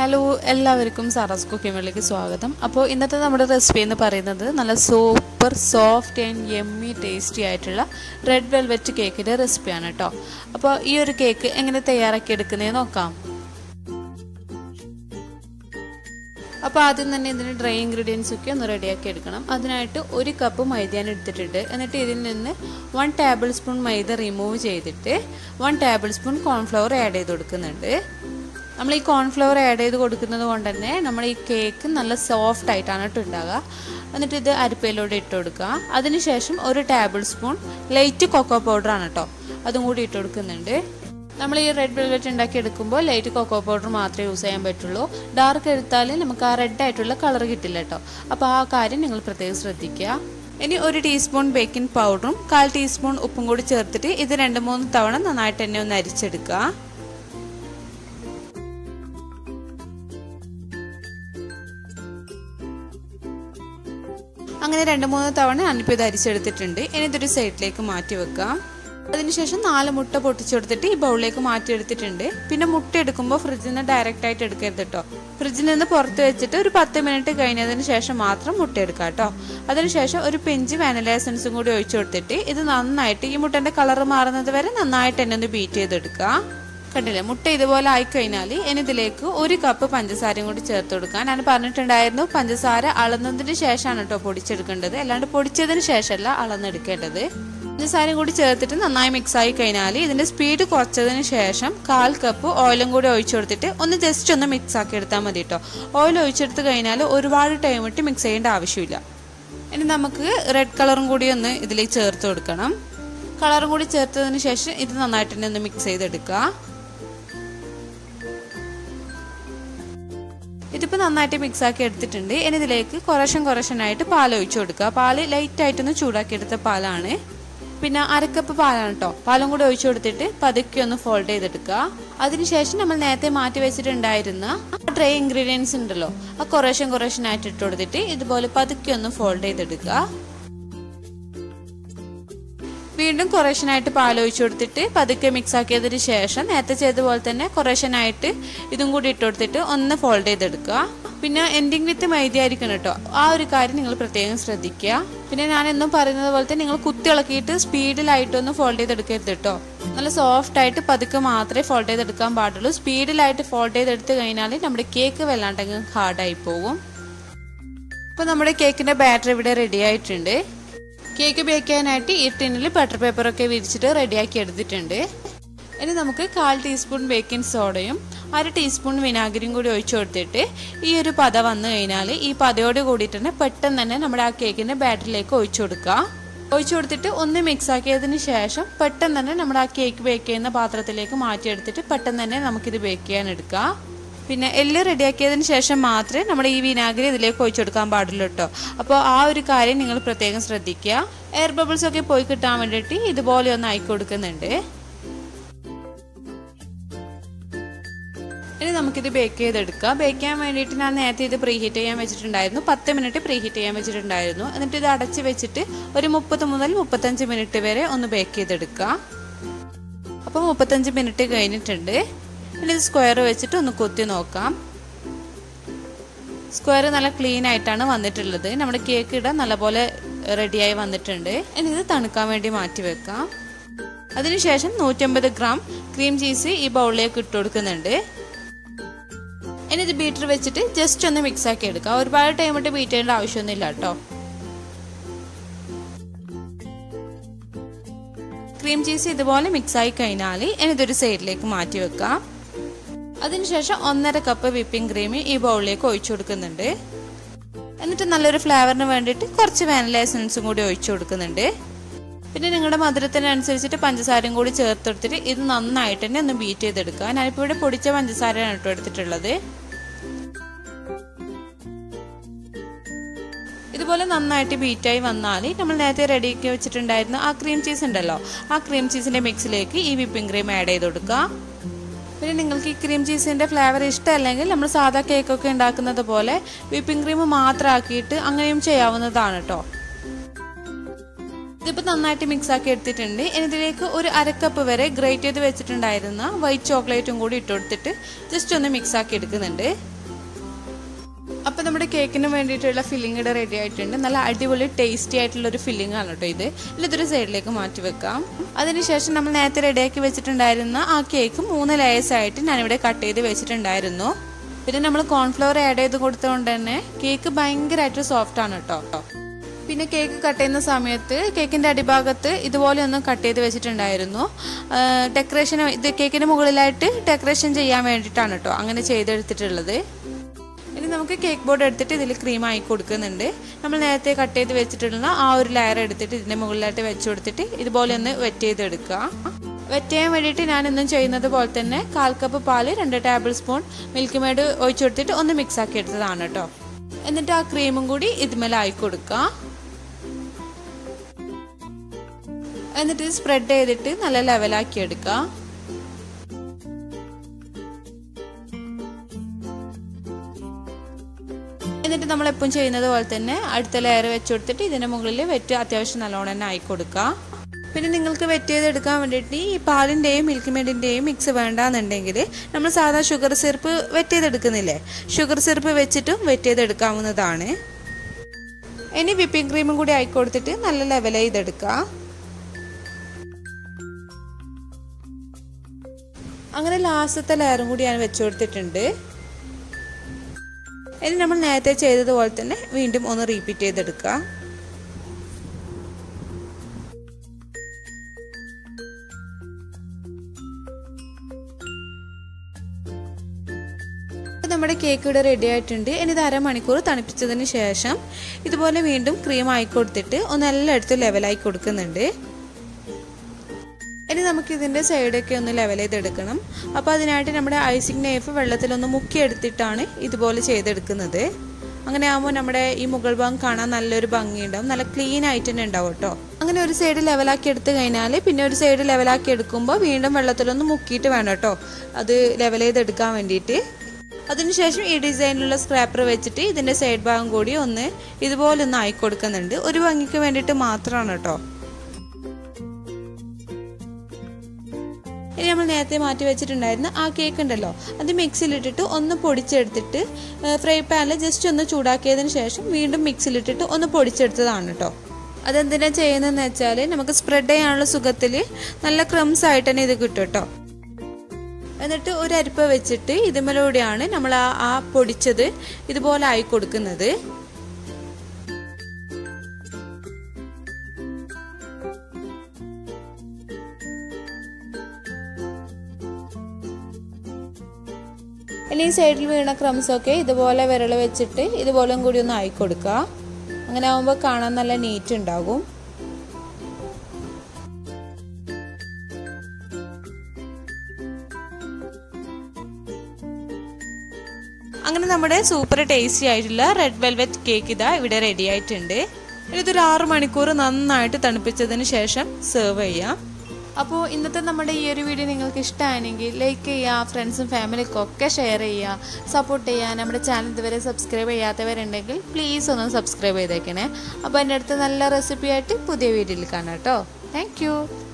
Hello എല്ലാവർക്കും Sara's കുക്കിങ്ങിലേക്ക് സ്വാഗതം. അപ്പോൾ ഇന്നത്തെ നമ്മുടെ റെസിപ്പി എന്ന് പറയുന്നത് നല്ല super soft and yummy tasty ആയിട്ടുള്ള റെഡ് വെൽവെറ്റ് കേക്കിന്റെ റെസിപ്പിയാണ് കേട്ടോ അപ്പോൾ ഈ ഒരു കേക്ക് എങ്ങനെ തയ്യാറാക്കി എടുക്കുന്നതെന്ന് നോക്കാം. അപ്പോൾ ആദ്യം തന്നെ ഇതിന് ഡ്രൈ ഇൻഗ്രീഡിയൻസ് ഒക്കെ ഒന്ന് റെഡിയാക്കി എടുക്കണം. അതിനായിട്ട് ഒരു കപ്പ് മൈദയാണ് എടുത്തിട്ടുണ്ട്. എന്നിട്ട് ഇതിൽ നിന്ന് one table spoon maida remove ചെയ്തിട്ട് one table spoon cornflour add ചെയ്ത് കൊടുക്കുന്നുണ്ട്. നമ്മൾ ഈ കോൺഫ്ലവർ ആഡ് ചെയ്ത് കൊടുക്കുന്നത് കൊണ്ട് തന്നെ നമ്മൾ ഈ കേക്ക് നല്ല സോഫ്റ്റ് ആയിട്ടാണ് ഉണ്ടാകുക എന്നിട്ട് ഇത് അരിപ്പയിലൂടെ ഇട്ട് കൊടുക്കുക. അതിനുശേഷം ഒരു table spoon light cocoa powder ആണ് കേട്ടോ. അതും കൂടി ഇട്ട് കൊടുക്കുന്നുണ്ട്. നമ്മൾ ഈ റെഡ് വെൽവെറ്റ് ഉണ്ടാക്കി എടുക്കുമ്പോൾ ലൈറ്റ് കൊക്കോ പൗഡർ മാത്രമേ യൂസ് ചെയ്യാൻ പറ്റുള്ളൂ. ഡാർക്ക് എടുത്താൽ നമുക്ക് ആ റെഡ് ആയിട്ടുള്ള കളർ കിട്ടില്ല കേട്ടോ. അപ്പോൾ ആ കാര്യം നിങ്ങൾ പ്രത്യേകം ശ്രദ്ധിക്കുക. ഇനി ഒരു ടീസ്പൂൺ ബേക്കിംഗ് പൗഡറും കാൽ ടീസ്പൂൺ ഉപ്പും കൂടി ചേർത്തിട്ട് ഇത് രണ്ട് മൂന്ന് തവണ നന്നായിട്ട് തന്നെ ഒന്ന് അരിച്ചെടുക്കുക. അങ്ങനെ രണ്ട് മൂന്ന് തവണ ഇത് അരിച്ചെടുത്തിട്ടുണ്ട്. ഇനി ഇതൊരു സൈഡിലേക്ക് മാറ്റി വെക്കാം അതിനുശേഷം നാല് മുട്ട പൊട്ടിച്ചെടുത്തിട്ട് ഈ ബൗളിലേക്ക് മാറ്റി എടുത്തിട്ടുണ്ട്. പിന്നെ മുട്ട എടുക്കുമ്പോൾ ഫ്രിഡ്ജിൽ നിന്ന് ഡയറക്റ്റ് ആയിട്ട് എടുക്കരുത് കേട്ടോ ഫ്രിഡ്ജിൽ നിന്ന് പുറത്ത് വെച്ചിട്ട് ഒരു പത്ത് മിനിറ്റ് കഴിഞ്ഞതിന് ശേഷം മാത്രം മുട്ട എടുക്കുക കേട്ടോ അതിനുശേഷം ഒരു പിഞ്ച് വാനില എസൻസും കൂടി ഒഴിച്ചു കൊടുത്തിട്ട് ഇത് നന്നായിട്ട് ഈ മുട്ടന്റെ കളർ മാറുന്നത് വരെ നന്നായിട്ട് എന്നെ ഒന്ന് ബീറ്റ് ചെയ്തെടുക്കുക. കണ്ടില്ലേ? മുട്ട ഇതുപോലെ ആയിക്കഴിഞ്ഞാൽ ഇനി ഇതിലേക്ക് ഒരു കപ്പ് പഞ്ചസാരയും കൂടി ചേർത്ത് കൊടുക്കാൻ. ഞാൻ പറഞ്ഞിട്ടുണ്ടായിരുന്നു പഞ്ചസാര അളന്നതിന് ശേഷമാണ് കേട്ടോ പൊടിച്ചെടുക്കേണ്ടത്. അല്ലാണ്ട് പൊടിച്ചതിന് ശേഷമല്ല അളന്നെടുക്കേണ്ടത്. പഞ്ചസാരയും കൂടി ചേർത്തിട്ട് നന്നായി മിക്സ് ആയി കഴിഞ്ഞാൽ ഇതിന്റെ സ്പീഡ് കുറച്ചതിന് ശേഷം കാൽ കപ്പ് ഓയിലും കൂടി ഒഴിച്ചു കൊടുത്തിട്ട് ഒന്ന് ജസ്റ്റ് ഒന്ന് മിക്സ് ആക്കി എടുത്താൽ മതി കേട്ടോ. ഓയിൽ ഒഴിച്ചെടുത്ത് കഴിഞ്ഞാൽ ഒരുപാട് ടൈം ഇട്ട് മിക്സ് ചെയ്യേണ്ട ആവശ്യമില്ല. ഇനി നമുക്ക് റെഡ് കളറും കൂടി ഒന്ന് ഇതിലേക്ക് ചേർത്ത് കൊടുക്കണം. കളറും കൂടി ചേർത്തതിന് ശേഷം ഇത് നന്നായിട്ട് തന്നെ ഒന്ന് മിക്സ് ചെയ്തെടുക്കുക. ഇതിപ്പോൾ നന്നായിട്ട് മിക്സ് ആക്കി എടുത്തിട്ടുണ്ട്. ഇനി ഇതിലേക്ക് കുറേശ്ശം കുറേശ്ശനായിട്ട് പാൽ ഒഴിച്ചു കൊടുക്കുക. പാൽ ലൈറ്റായിട്ടൊന്ന് ചൂടാക്കി എടുത്ത പാലാണ്. പിന്നെ അരക്കപ്പ് പാലാണ് കേട്ടോ പാലും കൂടി ഒഴിച്ചു കൊടുത്തിട്ട് പതുക്കെ ഒന്ന് ഫോൾഡ് ചെയ്തെടുക്കുക. അതിനുശേഷം നമ്മൾ നേരത്തെ മാറ്റി വെച്ചിട്ടുണ്ടായിരുന്ന ഡ്രൈ ഇൻഗ്രീഡിയൻസ് ഉണ്ടല്ലോ ആ കുറേശ്ശം കുറേശ്ശനായിട്ട് ഇട്ട് കൊടുത്തിട്ട് ഇതുപോലെ പതുക്കെ ഒന്ന് ഫോൾഡ് ചെയ്തെടുക്കുക. വീണ്ടും കുറേശ്ശനായിട്ട് പാലൊഴിച്ചു കൊടുത്തിട്ട് പതുക്കെ മിക്സ് ആക്കിയതിന് ശേഷം നേരത്തെ ചെയ്തതുപോലെ പോലെ തന്നെ കുറേശ്ശനായിട്ട് ഇതും കൂടി ഇട്ട് കൊടുത്തിട്ട് ഒന്ന് ഫോൾഡ് ചെയ്തെടുക്കുക. പിന്നെ എൻഡിങ് വിത്ത് മൈദ ആയിരിക്കണം കേട്ടോ. ആ ഒരു കാര്യം നിങ്ങൾ പ്രത്യേകം ശ്രദ്ധിക്കുക. പിന്നെ ഞാൻ എന്നും പറയുന്നത് പോലെ തന്നെ നിങ്ങൾ കുത്തി ഇളക്കിയിട്ട് സ്പീഡിലായിട്ടൊന്നും ഫോൾഡ് ചെയ്തെടുക്കരുത് കേട്ടോ. നല്ല സോഫ്റ്റ് ആയിട്ട് പതുക്കെ മാത്രമേ ഫോൾഡ് ചെയ്തെടുക്കാൻ പാടുള്ളൂ. സ്പീഡിലായിട്ട് ഫോൾഡ് ചെയ്തെടുത്ത് കഴിഞ്ഞാൽ നമ്മുടെ കേക്ക് വല്ലാണ്ടെങ്കിൽ ഹാർഡായി പോകും. അപ്പോൾ നമ്മുടെ കേക്കിന്റെ ബാറ്റർ ഇവിടെ റെഡി ആയിട്ടുണ്ട്. കേക്ക് ബേക്ക് ചെയ്യാനായിട്ട് ഈ ടിന്നിൽ ബട്ടർ പേപ്പറൊക്കെ വിരിച്ചിട്ട് റെഡിയാക്കി എടുത്തിട്ടുണ്ട്. ഇനി നമുക്ക് കാൽ ടീസ്പൂൺ ബേക്കിംഗ് സോഡയും അര ടീസ്പൂൺ വിനാഗിരിയും കൂടി ഒഴിച്ചു കൊടുത്തിട്ട് ഈ ഒരു പത വന്നു കഴിഞ്ഞാൽ ഈ പതയോട് കൂടിയിട്ട് തന്നെ പെട്ടെന്ന് തന്നെ നമ്മുടെ ആ കേക്കിന്റെ ബാറ്ററിലേക്ക് ഒഴിച്ചു കൊടുക്കുക. ഒഴിച്ചു കൊടുത്തിട്ട് ഒന്ന് മിക്സ് ആക്കിയതിന് ശേഷം പെട്ടെന്ന് തന്നെ നമ്മുടെ ആ കേക്ക് ബേക്ക് ചെയ്യുന്ന പാത്രത്തിലേക്ക് മാറ്റിയെടുത്തിട്ട് പെട്ടെന്ന് തന്നെ നമുക്കിത് ബേക്ക് ചെയ്യാൻ എടുക്കാം. പിന്നെ എല്ല് റെഡിയാക്കിയതിന് ശേഷം മാത്രമേ നമ്മൾ ഈ വിനാഗിരി ഇതിലേക്ക് ഒഴിച്ചു കൊടുക്കാൻ പാടുള്ളൂ കേട്ടോ. അപ്പോൾ ആ ഒരു കാര്യം നിങ്ങൾ പ്രത്യേകം ശ്രദ്ധിക്കുക. എയർ ബബിൾസ് ഒക്കെ പോയി കിട്ടാൻ വേണ്ടിയിട്ട് ഇതുപോലെ ഒന്ന് ആയി കൊടുക്കുന്നുണ്ട്. ഇനി നമുക്കിത് ബേക്ക് ചെയ്തെടുക്കാം. ബേക്ക് ചെയ്യാൻ വേണ്ടിയിട്ട് ഞാൻ നേരത്തെ ഇത് പ്രീഹീറ്റ് ചെയ്യാൻ വെച്ചിട്ടുണ്ടായിരുന്നു. പത്ത് മിനിറ്റ് പ്രീഹീറ്റ് ചെയ്യാൻ വെച്ചിട്ടുണ്ടായിരുന്നു. എന്നിട്ട് ഇത് അടച്ച് വെച്ചിട്ട് ഒരു മുപ്പത് മുതൽ മുപ്പത്തഞ്ച് മിനിറ്റ് വരെ ഒന്ന് ബേക്ക് ചെയ്തെടുക്കുക അപ്പോൾ മുപ്പത്തഞ്ച് മിനിറ്റ് കഴിഞ്ഞിട്ടുണ്ട്. ഇനി ഇത് സ്ക്വയർ വെച്ചിട്ട് ഒന്ന് കൊത്തി നോക്കാം. സ്ക്വയർ നല്ല ക്ലീൻ ആയിട്ടാണ് വന്നിട്ടുള്ളത്. നമ്മുടെ കേക്ക് ഇടാൻ നല്ലപോലെ റെഡിയായി വന്നിട്ടുണ്ട്. ഇനി ഇത് തണുക്കാൻ വേണ്ടി മാറ്റി വെക്കാം. അതിനുശേഷം നൂറ്റമ്പത് ഗ്രാം ക്രീം ചീസ് ഈ ബൗളിലേക്ക് ഇട്ട് കൊടുക്കുന്നുണ്ട്. ഇനി ഇത് ബീറ്റർ വെച്ചിട്ട് ജസ്റ്റ് ഒന്ന് മിക്സ് ആക്കി എടുക്കാം. ഒരുപാട് ടൈം ഇട്ട് ബീറ്റ് ചെയ്യേണ്ട ആവശ്യമൊന്നുമില്ല കേട്ടോ. ക്രീം ചീസ് ഇതുപോലെ മിക്സ് ആയി കഴിഞ്ഞാൽ ഇനി ഇതൊരു സൈഡിലേക്ക് മാറ്റി വെക്കാം. അതിനുശേഷം ഒന്നര കപ്പ് വിപ്പിംഗ് ക്രീം ഈ ബൗളിലേക്ക് ഒഴിച്ചു കൊടുക്കുന്നുണ്ട്. എന്നിട്ട് നല്ലൊരു ഫ്ലേവറിന് വേണ്ടിയിട്ട് കുറച്ച് വാനില എസൻസും കൂടി ഒഴിച്ചു കൊടുക്കുന്നുണ്ട്. പിന്നെ നിങ്ങളുടെ മധുരത്തിനനുസരിച്ചിട്ട് പഞ്ചസാരയും കൂടി ചേർത്തെടുത്തിട്ട് ഇത് നന്നായിട്ട് തന്നെ ഒന്ന് ബീറ്റ് ചെയ്തെടുക്കുക. ഞാനിപ്പോൾ ഇവിടെ പൊടിച്ച പഞ്ചസാരയാണ് കേട്ടോ എടുത്തിട്ടുള്ളത്. ഇതുപോലെ നന്നായിട്ട് ബീറ്റായി വന്നാൽ നമ്മൾ നേരത്തെ റെഡിയാക്കി വെച്ചിട്ടുണ്ടായിരുന്ന ആ ക്രീം ചീസ് ഉണ്ടല്ലോ. ആ ക്രീം ചീസിന്റെ മിക്സിലേക്ക് ഈ വിപ്പിംഗ് ക്രീം ആഡ് ചെയ്ത് കൊടുക്കുക. പിന്നെ നിങ്ങൾക്ക് ഈ ക്രീം ചീസിന്റെ ഫ്ലേവർ ഇഷ്ടമല്ലെങ്കിൽ നമ്മൾ സാധാ കേക്കൊക്കെ ഉണ്ടാക്കുന്നത് പോലെ വിപ്പിംഗ് ക്രീം മാത്രമാക്കിയിട്ട് അങ്ങനെയും ചെയ്യാവുന്നതാണ് കേട്ടോ ഇതിപ്പോൾ നന്നായിട്ട് മിക്സ് ആക്കി എടുത്തിട്ടുണ്ട്. ഇതിലേക്ക് ഒരു അരക്കപ്പ് വരെ ഗ്രേറ്റ് ചെയ്ത് വെച്ചിട്ടുണ്ടായിരുന്ന വൈറ്റ് ചോക്ലേറ്റും കൂടി ഇട്ടുകൊടുത്തിട്ട് ജസ്റ്റ് ഒന്ന് മിക്സ് ആക്കി എടുക്കുന്നുണ്ട്. അപ്പോൾ നമ്മുടെ കേക്കിന് വേണ്ടിയിട്ടുള്ള ഫില്ലിംഗ് ഇവിടെ റെഡി ആയിട്ടുണ്ട്. നല്ല അടിപൊളി ടേസ്റ്റി ആയിട്ടുള്ള ഒരു ഫില്ലിംഗ് ആണ് കേട്ടോ ഇത്. ഇതൊരു സൈഡിലേക്ക് മാറ്റി വെക്കാം. അതിനുശേഷം നമ്മൾ നേരത്തെ റെഡിയാക്കി വെച്ചിട്ടുണ്ടായിരുന്ന ആ കേക്ക് മൂന്ന് ലെയേഴ്സ് ആയിട്ട് ഞാനിവിടെ കട്ട് ചെയ്ത് വെച്ചിട്ടുണ്ടായിരുന്നു. പിന്നെ നമ്മൾ കോൺഫ്ലവർ ആഡ് ചെയ്ത് കൊടുത്തതുകൊണ്ട് തന്നെ കേക്ക് ഭയങ്കരമായിട്ട് സോഫ്റ്റ് ആണ് കേട്ടോ പിന്നെ കേക്ക് കട്ട് ചെയ്യുന്ന സമയത്ത് കേക്കിന്റെ അടിഭാഗത്ത് ഇതുപോലെ ഒന്ന് കട്ട് ചെയ്ത് വെച്ചിട്ടുണ്ടായിരുന്നു. ഡെക്കറേഷൻ ഇത് കേക്കിന് മുകളിലായിട്ട് ഡെക്കറേഷൻ ചെയ്യാൻ വേണ്ടിയിട്ടാണ് കേട്ടോ അങ്ങനെ ചെയ്തെടുത്തിട്ടുള്ളത്. നമുക്ക് കേക്ക് ബോർഡ് എടുത്തിട്ട് ഇതിൽ ക്രീം ആയി കൊടുക്കുന്നുണ്ട്. നമ്മൾ നേരത്തെ കട്ട് ചെയ്ത് വെച്ചിട്ടുള്ള ആ ഒരു ലെയർ എടുത്തിട്ട് ഇതിന്റെ മുകളിലായിട്ട് വെച്ച് കൊടുത്തിട്ട് ഇതുപോലെ ഒന്ന് വെറ്റ് ചെയ്തെടുക്കുക. വെറ്റ് ചെയ്യാൻ വേണ്ടിയിട്ട് ഞാൻ ഇന്നും ചെയ്യുന്നത് പോലെ തന്നെ കാൽ കപ്പ് പാൽ രണ്ട് ടേബിൾ സ്പൂൺ മിൽക്ക് മേഡ് ഒഴിച്ചു കൊടുത്തിട്ട് ഒന്ന് മിക്സ് ആക്കി എടുത്തതാണ് കേട്ടോ എന്നിട്ട് ആ ക്രീമും കൂടി ഇതുമേലായി കൊടുക്കുക. എന്നിട്ട് സ്പ്രെഡ് ചെയ്തിട്ട് നല്ല ലെവലാക്കി എടുക്കുക. എന്നിട്ട് നമ്മൾ എപ്പോഴും ചെയ്യുന്നത് പോലെ തന്നെ അടുത്ത ലെയർ വെച്ച് കൊടുത്തിട്ട് ഇതിന് മുകളിൽ വെറ്റ് അത്യാവശ്യം നല്ലോണം തന്നെ ആയി കൊടുക്കുക പിന്നെ നിങ്ങൾക്ക് വെറ്റ് ചെയ്തെടുക്കാൻ വേണ്ടിയിട്ട് ഈ പാലിന്റെയും മിൽക്ക് മെയ്ഡിന്റെയും മിക്സ് വേണ്ടാന്നുണ്ടെങ്കിൽ നമ്മൾ സാധാ ഷുഗർ സിറപ്പ് വെറ്റ് ചെയ്തെടുക്കുന്നില്ലേ ഷുഗർ സിറപ്പ് വെച്ചിട്ടും വെറ്റ് ചെയ്തെടുക്കാവുന്നതാണ് ഇനി വിപ്പിംഗ് ക്രീമും കൂടി ആയി കൊടുത്തിട്ട് നല്ല ലെവലായി ചെയ്തെടുക്കുക അങ്ങനെ ലാസ്റ്റത്തെ ലെയറും കൂടി ഞാൻ വെച്ചു കൊടുത്തിട്ടുണ്ട്. ഇനി നമ്മൾ നേരത്തെ ചെയ്തതുപോലെ തന്നെ വീണ്ടും ഒന്ന് റീപ്പീറ്റ് ചെയ്തെടുക്കുക. നമ്മുടെ കേക്ക് ഇവിടെ റെഡി ആയിട്ടുണ്ട്. ഇനി ഇത് അരമണിക്കൂർ തണുപ്പിച്ചതിന് ശേഷം ഇതുപോലെ വീണ്ടും ക്രീം ആയി കൊടുത്തിട്ട് ഒന്ന് എല്ലായിടത്തും ലെവലായി കൊടുക്കുന്നുണ്ട്. ഇനി നമുക്ക് ഇതിന്റെ സൈഡൊക്കെ ഒന്ന് ലെവൽ ചെയ്തെടുക്കണം. അപ്പോൾ അതിനായിട്ട് നമ്മുടെ ഐസിങ് നൈഫ് വെള്ളത്തിലൊന്ന് മുക്കിയെടുത്തിട്ടാണ് ഇതുപോലെ ചെയ്തെടുക്കുന്നത്. അങ്ങനെ ആകുമ്പോൾ നമ്മുടെ ഈ മുകൾ ഭാഗം കാണാൻ നല്ലൊരു ഭംഗിയുണ്ടാവും. നല്ല ക്ലീൻ ആയിട്ട് തന്നെ ഉണ്ടാവും കേട്ടോ അങ്ങനെ ഒരു സൈഡ് ലെവലാക്കി എടുത്തു കഴിഞ്ഞാൽ പിന്നെ ഒരു സൈഡ് ലെവലാക്കി എടുക്കുമ്പോൾ വീണ്ടും വെള്ളത്തിലൊന്ന് മുക്കിയിട്ട് വേണം കേട്ടോ അത് ലെവൽ ചെയ്തെടുക്കാൻ വേണ്ടിയിട്ട്. അതിനുശേഷം ഈ ഡിസൈനിലുള്ള സ്ക്രാപ്പർ വെച്ചിട്ട് ഇതിന്റെ സൈഡ് ഭാഗം കൂടി ഒന്ന് ഇതുപോലെ ഒന്ന് ആയി കൊടുക്കുന്നുണ്ട് ഒരു ഭംഗിക്ക് വേണ്ടിയിട്ട് മാത്രമാണ് കേട്ടോ ഇനി നമ്മൾ നേരത്തെ മാറ്റി വെച്ചിട്ടുണ്ടായിരുന്ന ആ കേക്ക് ഉണ്ടല്ലോ. അത് മിക്സിയിലിട്ടിട്ട് ഒന്ന് പൊടിച്ചെടുത്തിട്ട് ഫ്രൈ പാനിൽ ജസ്റ്റ് ഒന്ന് ചൂടാക്കിയതിന് ശേഷം വീണ്ടും മിക്സിയിലിട്ടിട്ട് ഒന്ന് പൊടിച്ചെടുത്തതാണ് കേട്ടോ അതെന്തിനാ ചെയ്യുന്നതെന്ന് വെച്ചാൽ നമുക്ക് സ്പ്രെഡ് ചെയ്യാനുള്ള സുഖത്തിൽ നല്ല ക്രംസ് ആയിട്ട് തന്നെ ഇത് കിട്ടും കേട്ടോ എന്നിട്ട് ഒരു അരിപ്പ വെച്ചിട്ട് ഇതുമലൂടെയാണ് നമ്മൾ ആ ആ പൊടിച്ചത് ഇതുപോലെ ആയി കൊടുക്കുന്നത്. ഇനി ഈ സൈഡിൽ വീണ ക്രംസൊക്കെ ഇതുപോലെ വിരൽ വെച്ചിട്ട് ഇതുപോലെ കൂടി ഒന്ന് ആയി കൊടുക്കുക. അങ്ങനെ ആകുമ്പോൾ കാണാൻ നല്ല നീറ്റ് ഉണ്ടാകും. അങ്ങനെ നമ്മുടെ സൂപ്പർ ടേസ്റ്റി ആയിട്ടുള്ള റെഡ് വെൽവെറ്റ് കേക്ക് ഇതാ ഇവിടെ റെഡി ആയിട്ടുണ്ട്. ഇതൊരു ആറ് മണിക്കൂർ നന്നായിട്ട് തണുപ്പിച്ചതിന് ശേഷം സെർവ് ചെയ്യാം. അപ്പോൾ ഇന്നത്തെ നമ്മുടെ ഈ ഒരു വീഡിയോ നിങ്ങൾക്ക് ഇഷ്ടമാണെങ്കിൽ ലൈക്ക് ചെയ്യുക ഫ്രണ്ട്സും ഫാമിലിക്കും ഒക്കെ ഷെയർ ചെയ്യുക സപ്പോർട്ട് ചെയ്യുക നമ്മുടെ ചാനൽ ഇതുവരെ സബ്സ്ക്രൈബ് ചെയ്യാത്തവരുണ്ടെങ്കിൽ പ്ലീസ് ഒന്ന് സബ്സ്ക്രൈബ് ചെയ്തേക്കണേ. അപ്പോൾ എന്റെ അടുത്ത് നല്ല റെസിപ്പിയായിട്ട് പുതിയ വീഡിയോയിൽ കാണാം കേട്ടോ താങ്ക്